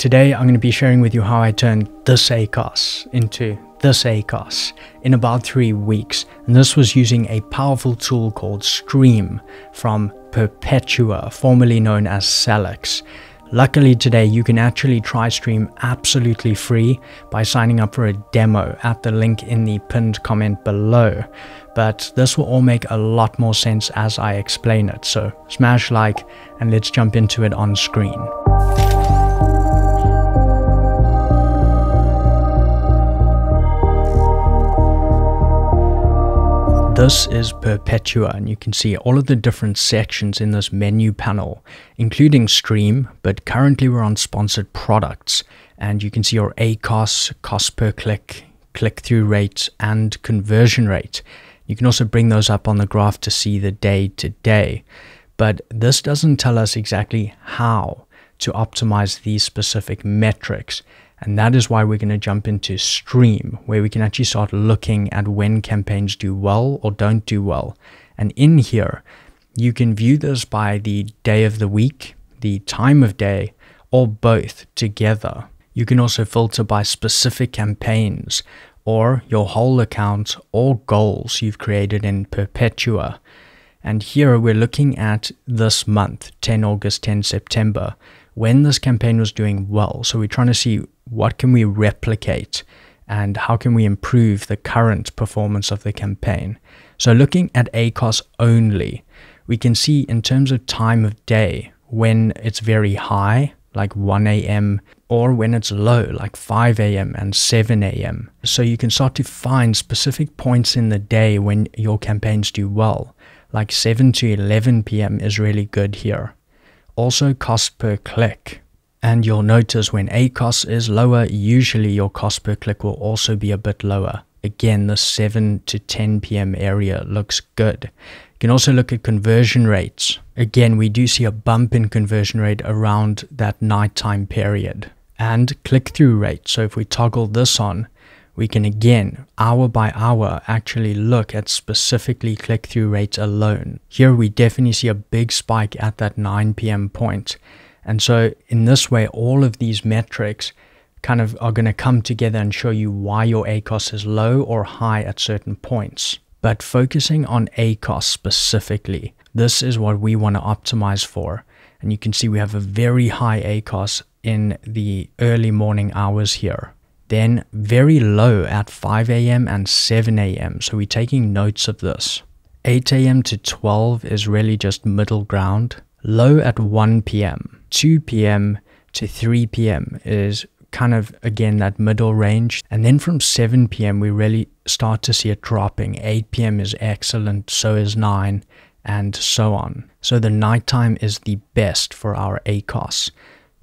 Today I'm going to be sharing with you how I turned this ACOS into this ACOS in about three weeks. And this was using a powerful tool called Stream from Perpetua, formerly known as Sellics. Luckily today you can actually try Stream absolutely free by signing up for a demo at the link in the pinned comment below. But this will all make a lot more sense as I explain it. So smash like and let's jump into it on screen. This is Perpetua and you can see all of the different sections in this menu panel, including Stream, but currently we're on sponsored products and you can see your ACOS, cost per click, click-through rate and conversion rate. You can also bring those up on the graph to see the day to day, but this doesn't tell us exactly how to optimize these specific metrics. And that is why we're going to jump into Stream, where we can actually start looking at when campaigns do well or don't do well. And in here, you can view this by the day of the week, the time of day, or both together. You can also filter by specific campaigns or your whole account or goals you've created in Perpetua. And here we're looking at this month, 10 August, 10 September, when this campaign was doing well. So we're trying to see what can we replicate and how can we improve the current performance of the campaign. So looking at ACOS only, we can see in terms of time of day when it's very high, like 1 a.m., or when it's low, like 5 a.m. and 7 a.m. So you can start to find specific points in the day when your campaigns do well, like 7 to 11 p.m. is really good here. Also, cost per click. And you'll notice when ACOS is lower, usually your cost per click will also be a bit lower. Again, the 7 to 10 p.m. area looks good. You can also look at conversion rates. Again, we do see a bump in conversion rate around that nighttime period. And click-through rate. So if we toggle this on, we can again, hour by hour, actually look at specifically click-through rates alone. Here we definitely see a big spike at that 9 p.m. point. And so in this way, all of these metrics kind of are going to come together and show you why your ACOS is low or high at certain points. But focusing on ACOS specifically, this is what we want to optimize for. And you can see we have a very high ACOS in the early morning hours here. Then very low at 5 a.m. and 7 a.m. So we're taking notes of this. 8 a.m. to 12 is really just middle ground. Low at 1 p.m. 2 p.m. to 3 p.m. is kind of again that middle range. And then from 7 p.m., we really start to see it dropping. 8 p.m. is excellent, so is 9, and so on. So the nighttime is the best for our ACOS.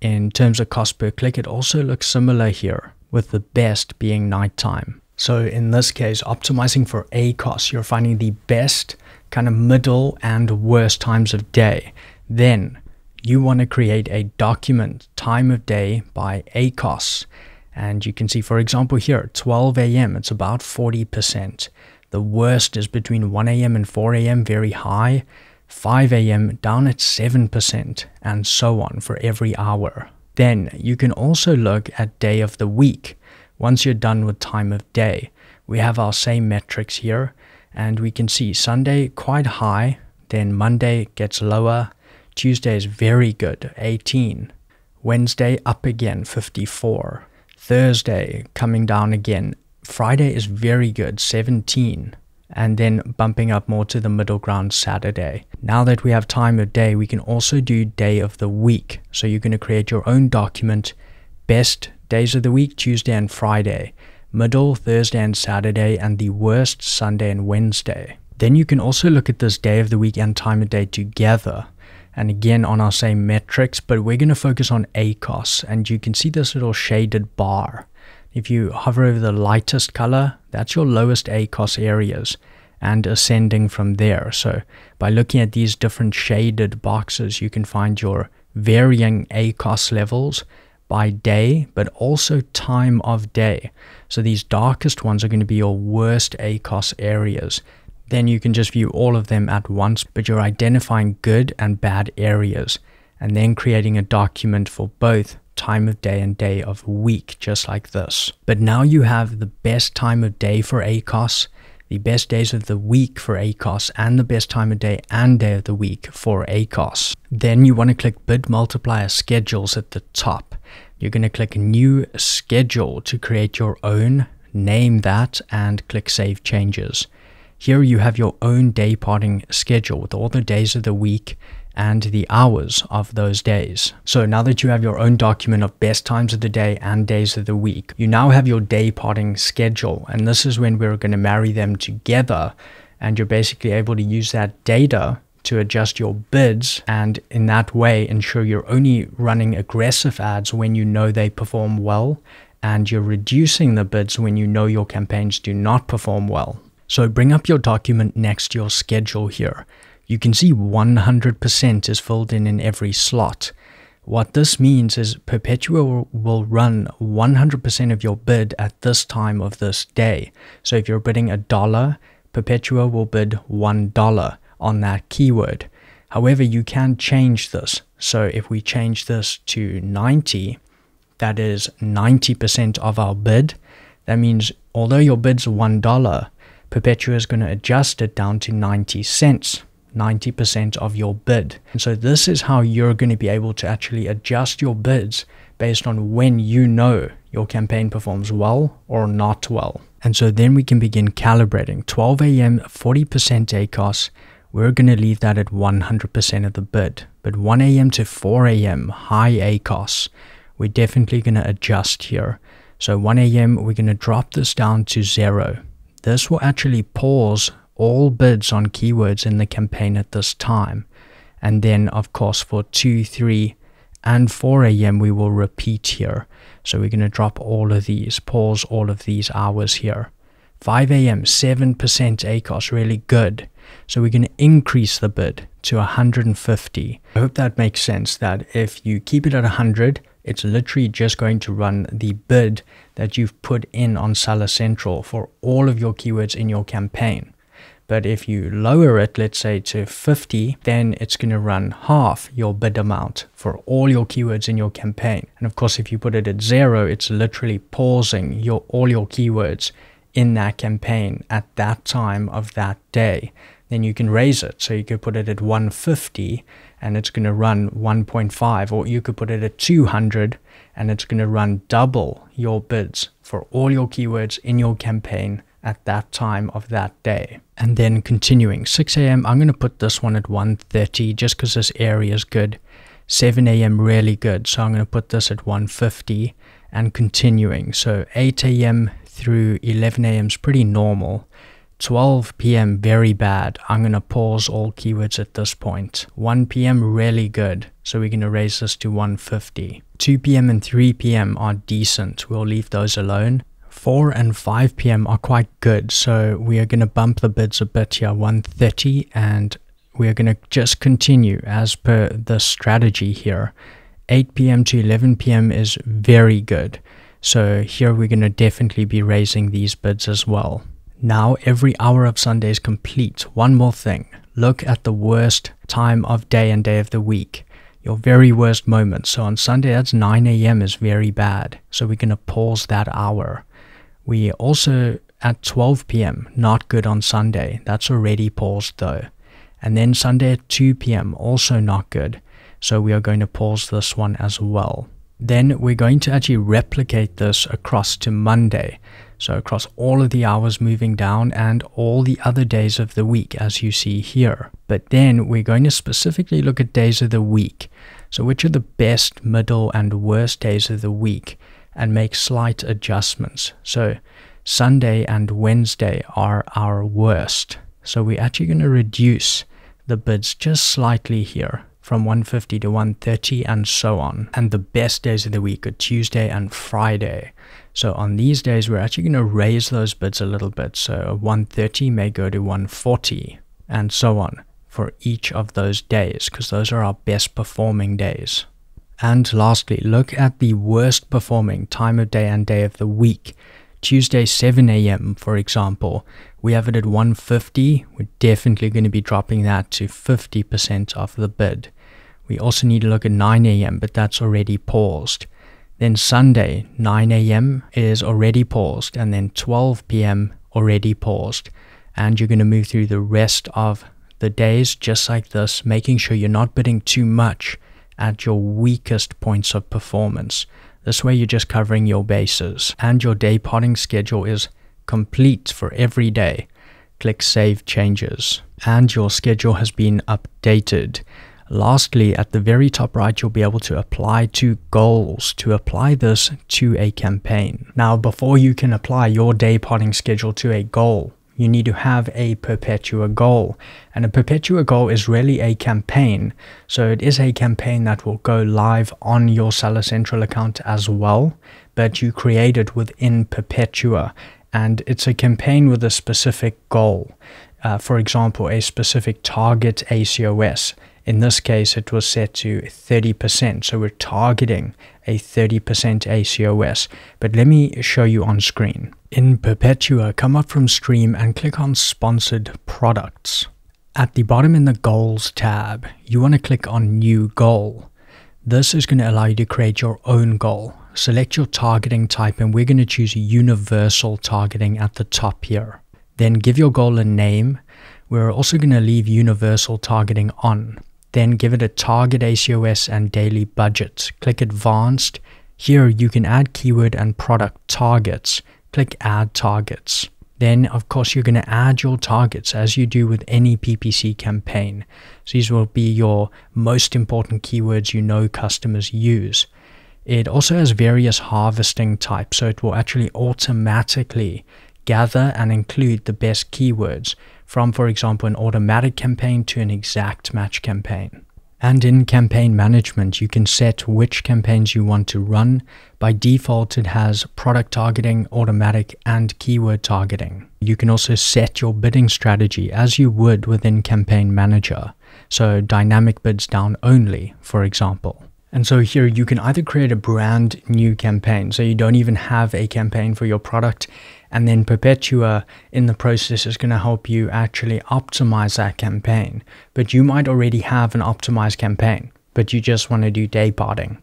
In terms of cost per click, it also looks similar here, with the best being nighttime. So in this case, optimizing for ACOS, you're finding the best kind of middle and worst times of day. Then you want to create a document time of day by ACOS. And you can see, for example, here 12 a.m., it's about 40%. The worst is between 1 a.m. and 4 a.m., very high. 5 a.m. down at 7%, and so on for every hour. Then you can also look at day of the week. Once you're done with time of day, we have our same metrics here, and we can see Sunday quite high, then Monday gets lower, Tuesday is very good, 18. Wednesday up again, 54. Thursday coming down again. Friday is very good, 17. And then bumping up more to the middle ground Saturday. Now that we have time of day, we can also do day of the week. So you're going to create your own document, best days of the week, Tuesday and Friday, middle Thursday and Saturday, and the worst Sunday and Wednesday. Then you can also look at this day of the week and time of day together and again on our same metrics, but we're going to focus on ACOS and you can see this little shaded bar. If you hover over the lightest color, that's your lowest ACOS areas and ascending from there. So by looking at these different shaded boxes, you can find your varying ACOS levels by day, but also time of day. So these darkest ones are going to be your worst ACOS areas then you can just view all of them at once, but you're identifying good and bad areas and then creating a document for both time of day and day of week, just like this. But now you have the best time of day for ACOS, the best days of the week for ACOS, and the best time of day and day of the week for ACOS. Then you want to click bid multiplier schedules at the top. You're going to click new schedule to create your own, name that, and click save changes. Here you have your own day parting schedule with all the days of the week and the hours of those days. So now that you have your own document of best times of the day and days of the week, you now have your day parting schedule. And this is when we're going to marry them together. And you're basically able to use that data to adjust your bids and in that way ensure you're only running aggressive ads when you know they perform well and you're reducing the bids when you know your campaigns do not perform well. So bring up your document next to your schedule here you can see 100% is filled in in every slot. What this means is Perpetua will run 100% of your bid at this time of this day. So if you're bidding a dollar, Perpetua will bid $1 on that keyword. However, you can change this. So if we change this to 90, that is 90% of our bid. That means although your bid's $1, Perpetua is going to adjust it down to 90 cents. 90% of your bid. And so this is how you're going to be able to actually adjust your bids based on when you know your campaign performs well or not well. And so then we can begin calibrating. 12 a.m., 40% ACOS. We're going to leave that at 100% of the bid. But 1 a.m. to 4 a.m., high ACOS, we're definitely going to adjust here. So 1 a.m., we're going to drop this down to zero. This will actually pause all bids on keywords in the campaign at this time. And then, of course, for 2, 3, and 4 a.m., we will repeat here. So we're going to drop all of these, pause all of these hours here. 5 a.m., 7% ACOS, really good. So we're going to increase the bid to 150. I hope that makes sense that if you keep it at 100, it's literally just going to run the bid that you've put in on Seller Central for all of your keywords in your campaign. But if you lower it, let's say to 50, then it's going to run half your bid amount for all your keywords in your campaign. And of course, if you put it at zero, it's literally pausing your all your keywords in that campaign at that time of that day. Then you can raise it. So you could put it at 150 and it's going to run 1.5, or you could put it at 200 and it's going to run double your bids for all your keywords in your campaign at that time of that day. And then continuing 6 a.m. I'm going to put this one at 1:30 just because this area is good. 7 a.m. really good, so I'm going to put this at 150 and continuing. So 8 a.m. through 11 a.m. is pretty normal. 12 p.m. very bad. I'm going to pause all keywords at this point. 1 p.m. really good, so we're going to raise this to 150. 2 p.m. and 3 p.m. are decent. We'll leave those alone. 4 and 5 p.m. are quite good. So we are going to bump the bids a bit here, 130, and we are going to just continue as per the strategy here. 8 p.m. to 11 p.m. is very good. So here we're going to definitely be raising these bids as well. Now every hour of Sunday is complete. One more thing. Look at the worst time of day and day of the week. Your very worst moment. So on Sunday, that's 9 a.m. is very bad. So we're going to pause that hour. We also at 12 p.m. Not good on Sunday. That's already paused though. And then Sunday at 2 p.m. Also not good. So we are going to pause this one as well. Then we're going to actually replicate this across to Monday. So across all of the hours moving down and all the other days of the week as you see here. But then we're going to specifically look at days of the week. So which are the best, middle and worst days of the week and make slight adjustments. So Sunday and Wednesday are our worst. So we're actually going to reduce the bids just slightly here from 150 to 130 and so on. And the best days of the week are Tuesday and Friday. So on these days, we're actually going to raise those bids a little bit. So 130 may go to 140 and so on for each of those days because those are our best performing days. And lastly, look at the worst performing time of day and day of the week. Tuesday 7 a.m. for example, we have it at 150. We're definitely going to be dropping that to 50% of the bid. We also need to look at 9 a.m., but that's already paused. Then Sunday, 9 a.m. is already paused, and then 12 p.m. already paused. And you're going to move through the rest of the days just like this, making sure you're not bidding too much at your weakest points of performance. This way, you're just covering your bases, and your day parting schedule is complete for every day. Click Save Changes, and your schedule has been updated. Lastly, at the very top right, you'll be able to apply to goals to apply this to a campaign. Now, before you can apply your day parting schedule to a goal, you need to have a Perpetua goal. And a Perpetua goal is really a campaign. So it is a campaign that will go live on your Seller Central account as well, but you create it within Perpetua. And it's a campaign with a specific goal. Uh, for example, a specific target ACOS. In this case, it was set to 30%. So we're targeting a 30% ACOS. But let me show you on screen. In Perpetua, come up from Stream and click on Sponsored Products. At the bottom in the Goals tab, you want to click on New Goal. This is going to allow you to create your own goal. Select your targeting type and we're going to choose Universal Targeting at the top here. Then give your goal a name. We're also going to leave Universal Targeting on. Then give it a target ACOS and daily budget. Click Advanced. Here you can add keyword and product targets. Click Add Targets. Then, of course, you're going to add your targets as you do with any PPC campaign. So these will be your most important keywords you know customers use. It also has various harvesting types, so it will actually automatically gather and include the best keywords from, for example, an automatic campaign to an exact match campaign. And in campaign management, you can set which campaigns you want to run. By default, it has product targeting, automatic, and keyword targeting. You can also set your bidding strategy as you would within Campaign Manager. So, dynamic bids down only, for example. And so here you can either create a brand new campaign, so you don't even have a campaign for your product, and then Perpetua in the process is going to help you actually optimize that campaign. But you might already have an optimized campaign, but you just want to do day parting.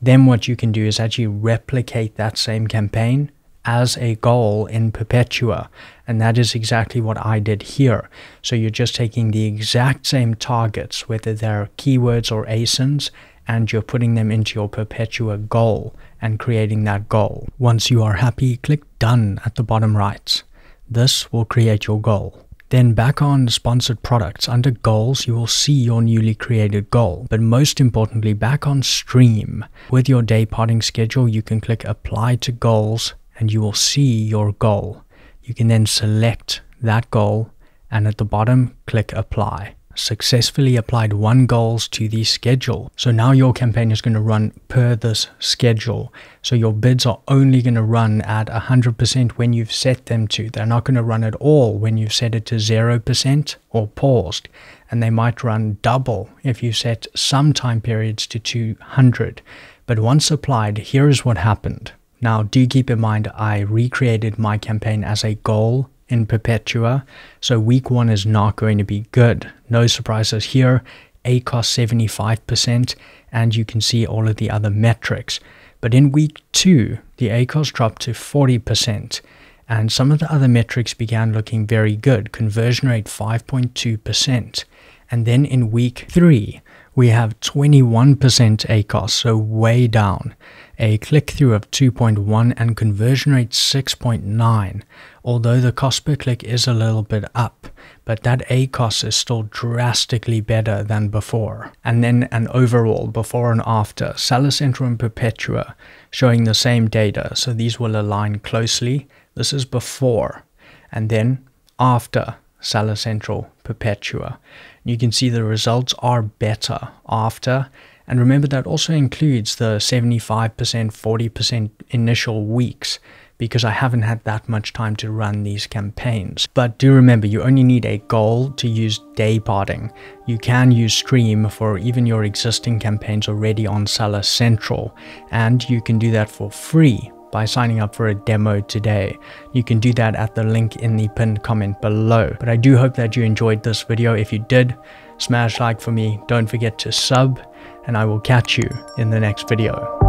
Then what you can do is actually replicate that same campaign as a goal in Perpetua. And that is exactly what I did here. So you're just taking the exact same targets, whether they're keywords or ASINs, and you're putting them into your Perpetua goal and creating that goal. Once you are happy, click Done at the bottom right. This will create your goal. Then back on sponsored products, under goals, you will see your newly created goal. But most importantly, back on stream, with your day parting schedule, you can click apply to goals and you will see your goal. You can then select that goal and at the bottom, click apply successfully applied one goals to the schedule. So now your campaign is going to run per this schedule. So your bids are only going to run at 100% when you've set them to. They're not going to run at all when you've set it to 0% or paused. And they might run double if you set some time periods to 200. But once applied, here is what happened. Now, do keep in mind I recreated my campaign as a goal in Perpetua. So week one is not going to be good. No surprises here. A ACOS 75%, and you can see all of the other metrics. But in week two, the ACOS dropped to 40%, and some of the other metrics began looking very good. Conversion rate 5.2%. And then in week three, we have 21% ACOS, so way down a click through of 2.1 and conversion rate 6.9, although the cost per click is a little bit up, but that ACOS is still drastically better than before. And then an overall before and after, Seller Central Perpetua showing the same data, so these will align closely. This is before, and then after Seller Central Perpetua. You can see the results are better after and remember that also includes the 75%, 40% initial weeks because I haven't had that much time to run these campaigns. But do remember, you only need a goal to use day parting. You can use Stream for even your existing campaigns already on Seller Central, and you can do that for free by signing up for a demo today. You can do that at the link in the pinned comment below. But I do hope that you enjoyed this video. If you did, smash like for me. Don't forget to sub and I will catch you in the next video.